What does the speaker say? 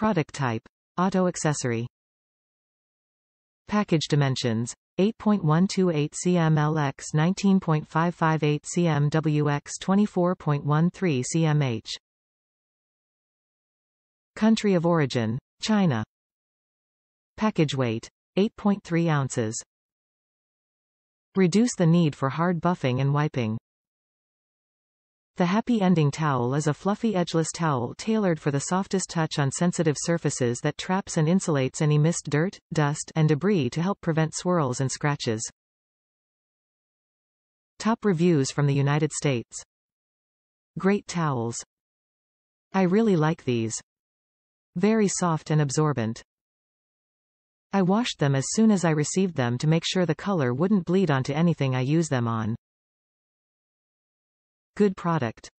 Product type. Auto accessory. Package dimensions. 8.128 cm LX 19.558 cm WX 24.13 cmh. Country of origin. China. Package weight. 8.3 ounces. Reduce the need for hard buffing and wiping. The Happy Ending Towel is a fluffy edgeless towel tailored for the softest touch on sensitive surfaces that traps and insulates any missed dirt, dust, and debris to help prevent swirls and scratches. Top reviews from the United States. Great towels. I really like these. Very soft and absorbent. I washed them as soon as I received them to make sure the color wouldn't bleed onto anything I use them on. Good product.